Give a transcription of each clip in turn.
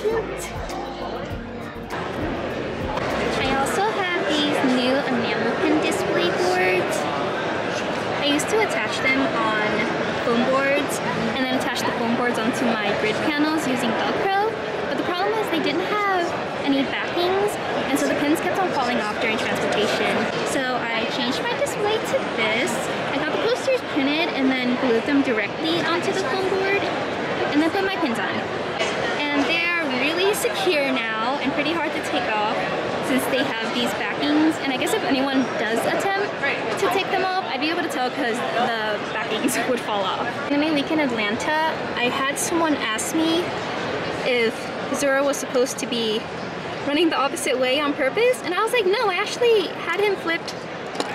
cute. I also have these new enamel pin display boards. I used to attach them on foam boards and then attach the foam boards onto my grid panels using Velcro. But the problem is they didn't have any backings and so the pins kept on falling off during transportation. So I changed my display to this. I got the posters printed and then glued them directly onto the foam board and then put my pins on. Secure now and pretty hard to take off since they have these backings. And I guess if anyone does attempt to take them off, I'd be able to tell because the backings would fall off. In my week in Atlanta, I had someone ask me if Zoro was supposed to be running the opposite way on purpose. And I was like, no, I actually had him flipped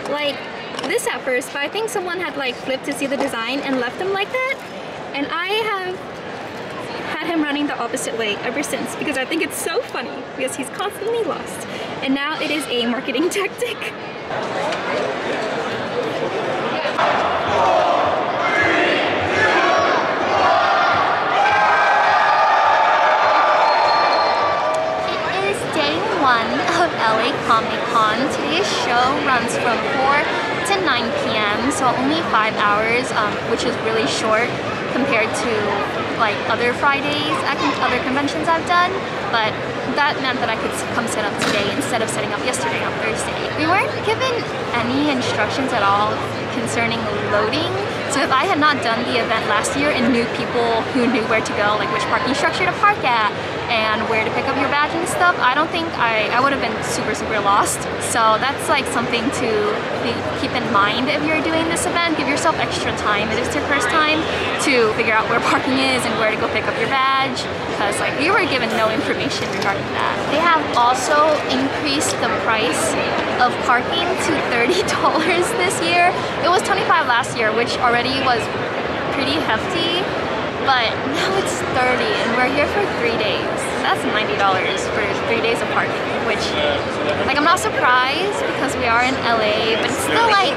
like this at first, but I think someone had like flipped to see the design and left him like that. And I have him running the opposite way ever since because I think it's so funny because he's constantly lost. And now it is a marketing tactic. It is day one of LA Comic Con. Today's show runs from 4 to 9 p.m. so only 5 hours, um, which is really short compared to like other Fridays at other conventions I've done. But that meant that I could come set up today instead of setting up yesterday on Thursday. We weren't given any instructions at all concerning loading. So if I had not done the event last year and knew people who knew where to go, like which parking structure to park at and where to pick up your badge and stuff, I don't think I, I would have been super, super lost. So that's like something to be, keep in mind if you're doing this event. Give yourself extra time. It is your first time to figure out where parking is and where to go pick up your badge because like we were given no information regarding that. They have also increased the price of parking to $30 this year. It was 25 last year, which already was pretty hefty, but now it's 30 and we're here for three days. That's $90 for three days of parking, which like I'm not surprised because we are in LA, but it's still like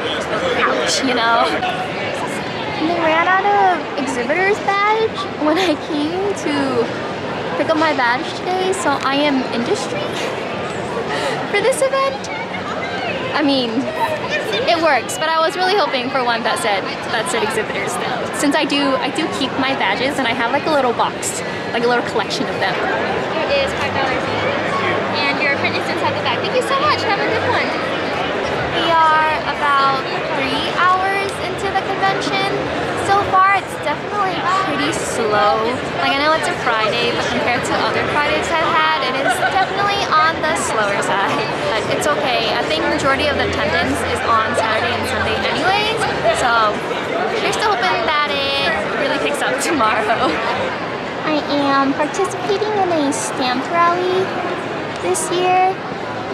ouch, you know? And they ran out of exhibitor's badge when I came to pick up my badge today, so I am industry for this event. I mean, it works, but I was really hoping for one that said that said exhibitors though. Since I do I do keep my badges and I have like a little box, like a little collection of them. Here is five dollars and your print is inside the bag. Thank you so much. Have a good one. We are about three hours into the convention. So far, it's definitely pretty slow. Like I know it's a Friday, but compared to other Fridays I've had, it is definitely on the slower side. But it's okay. I think majority of the attendance is on Saturday and Sunday anyways. So we're still hoping that it really picks up tomorrow. I am participating in a stamp rally this year.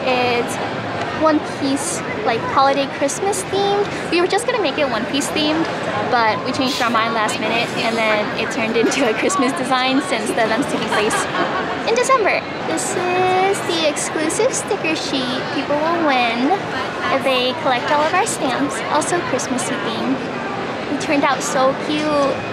It's One Piece, like holiday Christmas themed. We were just gonna make it One Piece themed, but we changed our mind last minute and then it turned into a Christmas design since the event's taking place in December. This is the exclusive sticker sheet people will win if they collect all of our stamps. Also Christmassy themed. It turned out so cute.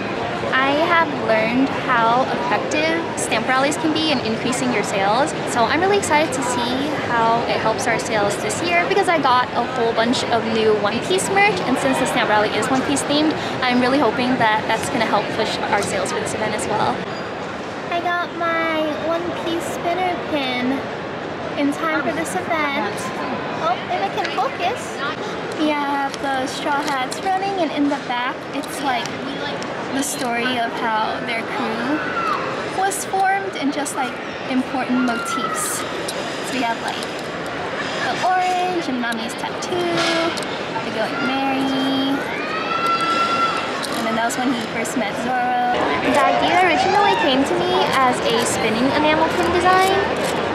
I have learned how effective stamp rallies can be in increasing your sales. So I'm really excited to see how it helps our sales this year because I got a whole bunch of new One Piece merch and since the stamp rally is One Piece themed, I'm really hoping that that's going to help push our sales for this event as well. I got my One Piece spinner pin in time for this event. Oh, if I can focus. We have the Straw Hats running and in the back it's like the story of how their crew was formed and just like important motifs. So we have like the orange and Nami's tattoo, the Going Merry, and then that was when he first met Zoro. The idea originally came to me as a spinning enamel pin design,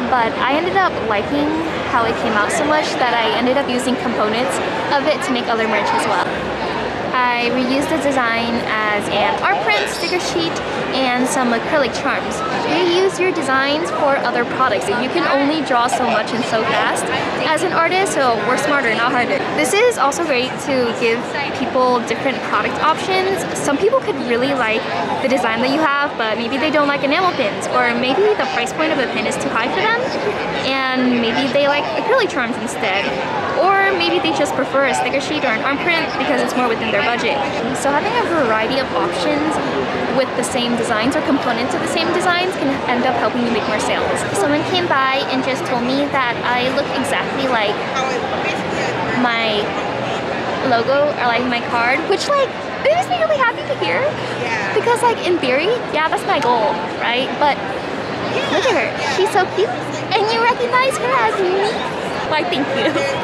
but I ended up liking how it came out so much that I ended up using components of it to make other merch as well. I reused the design as an art print, sticker sheet, and some acrylic charms. Reuse your designs for other products. You can only draw so much and so fast as an artist, so work smarter, not harder. This is also great to give people different product options. Some people could really like the design that you have, but maybe they don't like enamel pins, or maybe the price point of a pin is too high for them, and maybe they like acrylic charms instead. Or maybe they just prefer a sticker sheet or an art print because it's more within their budget. So having a variety of options with the same designs or components of the same designs can end up helping you make more sales. Someone came by and just told me that I look exactly like my logo or like my card, which like it makes me really happy to hear. Yeah. Because like in theory, yeah, that's my goal, right? But look at her, she's so cute. And you recognize her as me? Why, thank you.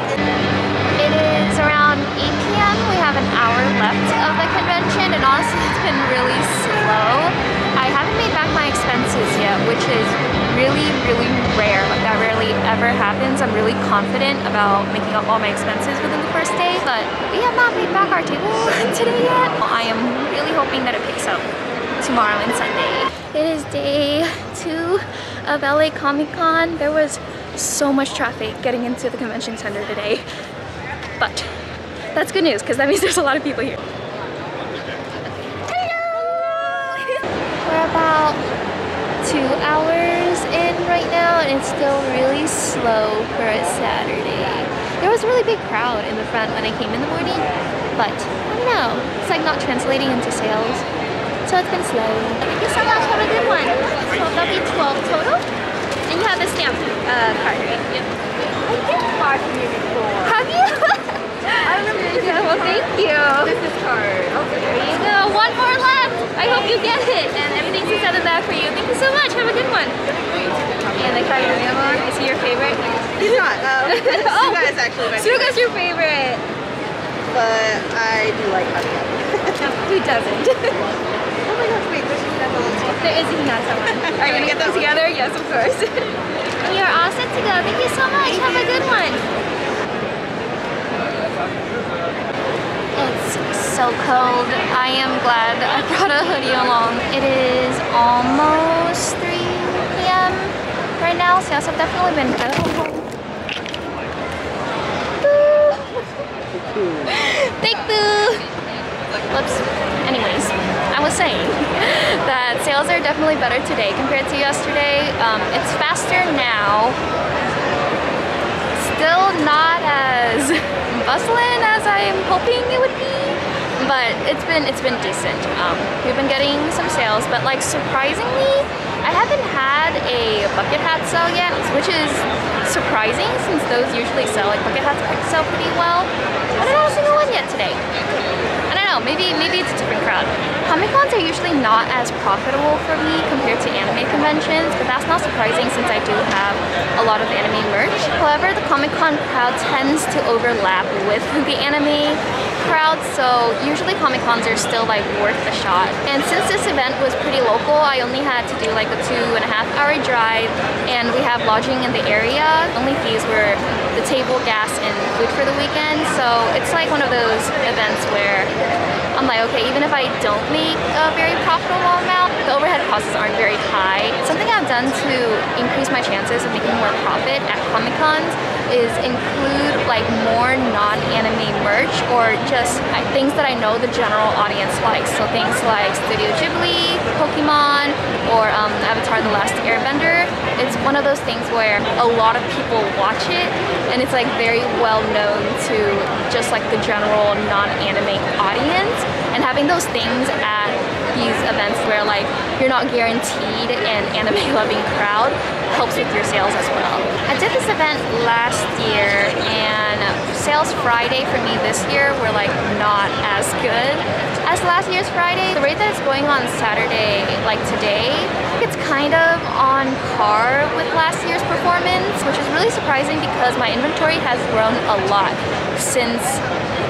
Confident about making up all my expenses within the first day, but we have not made back our table today yet. I am really hoping that it picks up tomorrow and Sunday. It is day two of LA Comic Con. There was so much traffic getting into the convention center today. But that's good news because that means there's a lot of people here. We're about two hours in right now and it's still really slow for a Saturday. There was a really big crowd in the front when I came in the morning, but I don't know. It's like not translating into sales. So it's been slow. Thank you so much. Have a good one. So that'll be 12 total. And you have the stamp uh, card, right? Yep. I did buy from you before. Have you? I remember well, thank you. business card. Okay. There you go. One more left. I hope you get it. And everything's so much. Have a good one. And the card is he your favorite? He's not. Um, Oh. Suga is actually my Suga's your favorite. but I do like Honey. Who doesn't? oh my gosh, wait, there's another one. there is a Hinata one. Are you gonna get them together? Yes, of course. You're all set to go. Thank you so much. Have a good one. It's so cold. I am glad I brought a hoodie along. It is almost 3 p.m. right now, so yes, I've definitely been Thank you. Whoops. Anyways, I was saying that sales are definitely better today compared to yesterday. Um, it's faster now. Still not as bustling as I am hoping it would be, but it's been it's been decent. Um, we've been getting some sales, but like surprisingly, I haven't had a bucket hat sale yet, which is surprising since those usually sell like bucket hats sell pretty well. I don't have a single one yet today. I don't know, maybe maybe it's a different crowd. Comic cons are usually not as profitable for me compared to anime conventions, but that's not surprising since I do have a lot of anime merch. However, the Comic Con crowd tends to overlap with the anime crowd, so usually Comic Cons are still like worth the shot. And since this event was pretty local, I only had to do like a two and a half hour drive, and we have lodging in the area. Only fees were the table, gas, and food for the weekend, so it's like one of those events where I'm like, okay, even if I don't make a very profitable amount, the overhead costs aren't very high. Something I've done to increase my chances of making more profit at Comic Cons is include like more non-anime merch or just uh, things that I know the general audience likes. So things like Studio Ghibli, Pokemon, or um, Avatar The Last Airbender. It's one of those things where a lot of people watch it and it's like very well known to just like the general non-anime audience and having those things at these events where like you're not guaranteed an anime loving crowd helps with your sales as well. I did this event last year and sales Friday for me this year were like not as good as last year's Friday. The rate that it's going on Saturday, like today, it's kind of on par with last year's performance, which is really surprising because my inventory has grown a lot since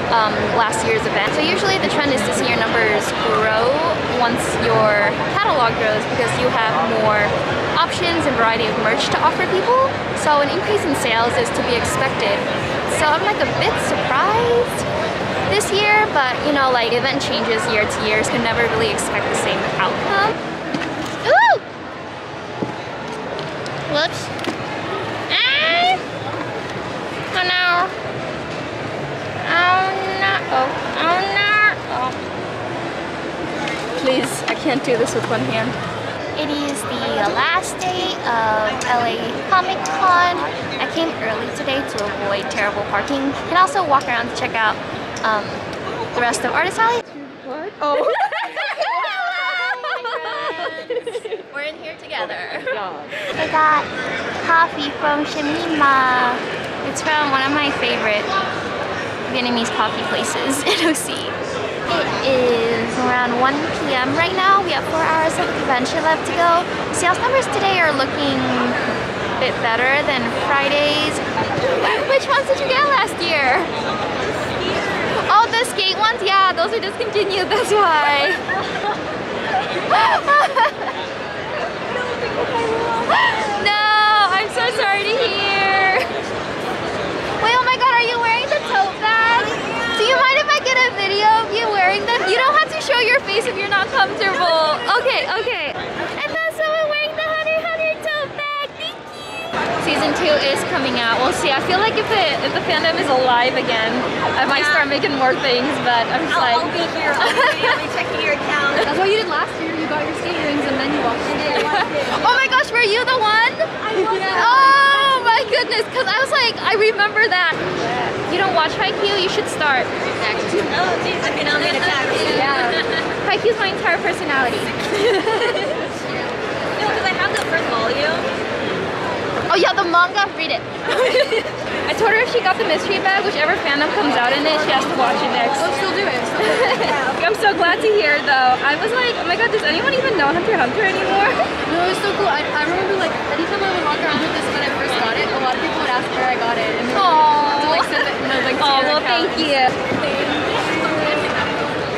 um, last year's event. So usually the trend is to see your numbers grow once your catalog grows because you have more options and variety of merch to offer people. So an increase in sales is to be expected. So I'm like a bit surprised this year, but you know, like event changes year to year, so can never really expect the same outcome. Ooh! Whoops. Ah! Oh no. Oh no. Oh, oh no. Oh. Please, I can't do this with one hand. It is the last day of LA Comic Con. I came early today to avoid terrible parking and also walk around to check out um, the rest of Artist Alley. What? Oh. We're in here together. God. I got coffee from Shamima. It's from one of my favorite Vietnamese coffee places in OC. It is around 1 p.m. right now. We have four hours of the convention left to go. Sales numbers today are looking a bit better than Fridays. Which ones did you get last year? The skate ones? Yeah, those are discontinued, that's why. no, I'm so sorry to hear. Wait, oh my god, are you wearing the tote bag? Do you mind if I get a video of you wearing them? You don't have to show your face if you're not comfortable. Okay, okay. Season two is coming out. We'll see. I feel like if the if the fandom is alive again, I might start making more things. But I'm just like. I'll, I'll be here. I'll be, I'll be checking your account. That's what you did last year. You got your skate rings and then you walked in. Oh my gosh, were you the one? Yeah. Oh my goodness, because I was like, I remember that. You don't watch Haikyuu, you should start. Oh, jeez. I'm gonna tag you. Yeah. Haikyuu's my entire personality. No, because I have the first volume. Oh yeah, the manga, read it. I told her if she got the mystery bag, whichever fandom comes out in it, she has to watch it next. Oh, still do it. Still do it. I'm so glad to hear though. I was like, oh my god, does anyone even know Hunter Hunter anymore? No, it was so cool. I, I remember like anytime I would walk around with this when I first got it, a lot of people would ask where I got it. And Aww. like send it, like Oh, well, thank account. you.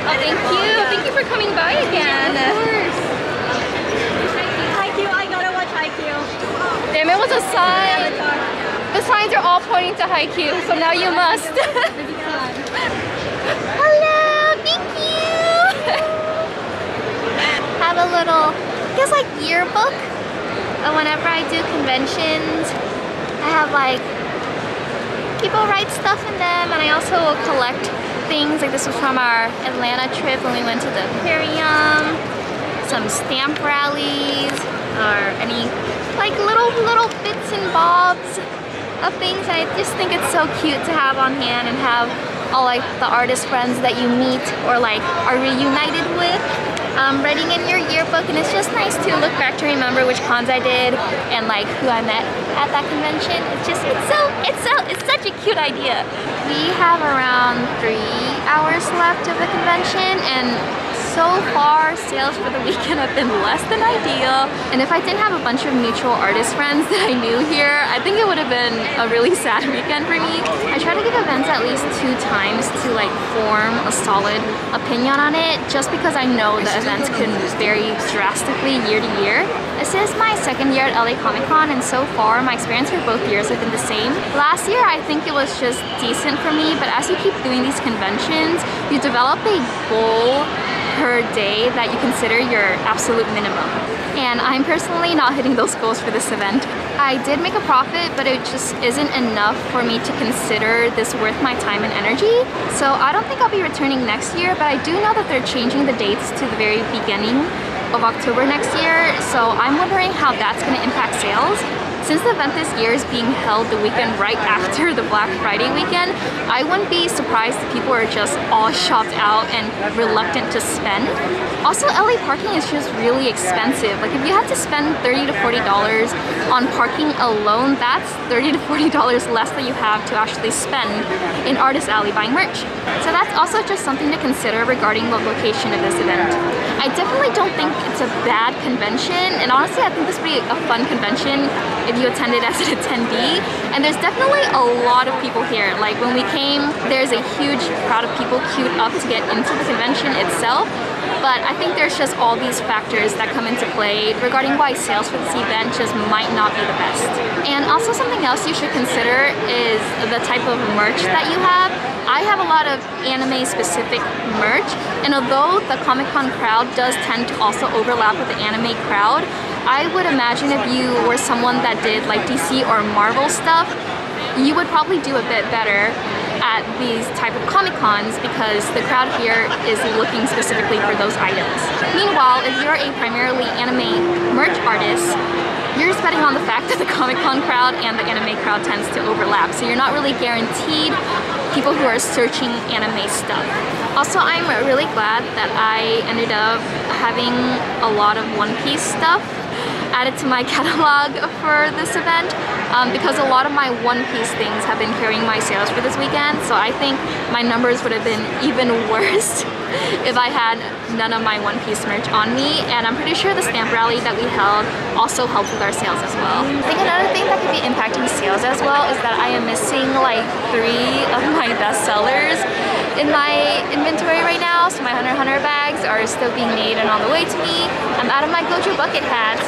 Oh, thank you. Thank you for coming by again. Of course. Haikyuu, I gotta watch Haikyuu. Damn, it was a sign. The signs are all pointing to Haikyuu, so now you must. Hello, thank you. Have a little, I guess like yearbook. And whenever I do conventions, I have like people write stuff in them, and I also will collect things. Like this was from our Atlanta trip when we went to the Aquarium. Some stamp rallies, or any like little little bits and bobs of things. I just think it's so cute to have on hand and have all like the artist friends that you meet or like are reunited with um, writing in your yearbook and it's just nice to look back to remember which cons I did and like who I met at that convention. It's just it's so it's so it's such a cute idea. We have around three hours left of the convention and so far sales for the weekend have been less than ideal and if I didn't have a bunch of mutual artist friends that I knew here I think it would have been a really sad weekend for me. I try to give events at least two times to like form a solid opinion on it just because I know the events can vary drastically year to year. This is my second year at LA Comic Con and so far my experience for both years have been the same. Last year I think it was just decent for me but as you keep doing these conventions you develop a goal per day that you consider your absolute minimum. And I'm personally not hitting those goals for this event. I did make a profit, but it just isn't enough for me to consider this worth my time and energy. So I don't think I'll be returning next year, but I do know that they're changing the dates to the very beginning of October next year. So I'm wondering how that's gonna impact sales. Since the event this year is being held the weekend right after the Black Friday weekend, I wouldn't be surprised if people are just all shopped out and reluctant to spend. Also, LA parking is just really expensive. Like if you have to spend 30 to 40 dollars on parking alone, that's 30 to 40 dollars less than you have to actually spend in Artist Alley buying merch. So that's also just something to consider regarding the location of this event. I definitely don't think it's a bad convention, and honestly, I think this would be a fun convention if you attended as an attendee. And there's definitely a lot of people here. Like when we came, there's a huge crowd of people queued up to get into the convention itself. But I think there's just all these factors that come into play regarding why sales for this event just might not be the best. And also something else you should consider is the type of merch that you have. I have a lot of anime specific merch and although the Comic Con crowd does tend to also overlap with the anime crowd, I would imagine if you were someone that did like DC or Marvel stuff, you would probably do a bit better at these type of Comic Cons because the crowd here is looking specifically for those items. Meanwhile, if you're a primarily anime merch artist, you're betting on the fact that the Comic Con crowd and the anime crowd tends to overlap, so you're not really guaranteed people who are searching anime stuff. Also, I'm really glad that I ended up having a lot of One Piece stuff added to my catalog for this event um, because a lot of my One Piece things have been carrying my sales for this weekend so I think my numbers would have been even worse if I had none of my One Piece merch on me and I'm pretty sure the stamp rally that we held also helped with our sales as well. I think another thing that could be impacting sales as well is that I am missing like three of my best sellers in my inventory right now, so my Hunter Hunter bags are still being made and on the way to me. I'm out of my Gojo bucket hat,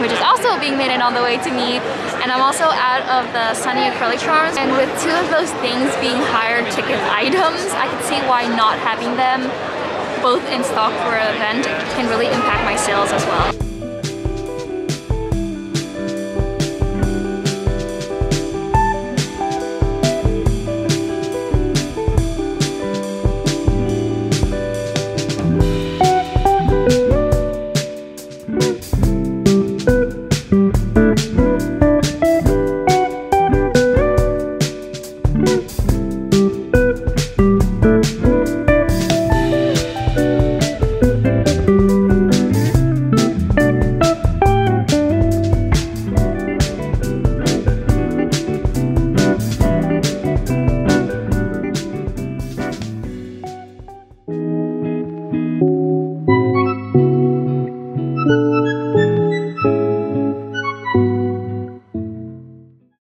which is also being made and on the way to me. And I'm also out of the Sunny acrylic charms. And with two of those things being higher ticket items, I could see why not having them both in stock for an event can really impact my sales as well.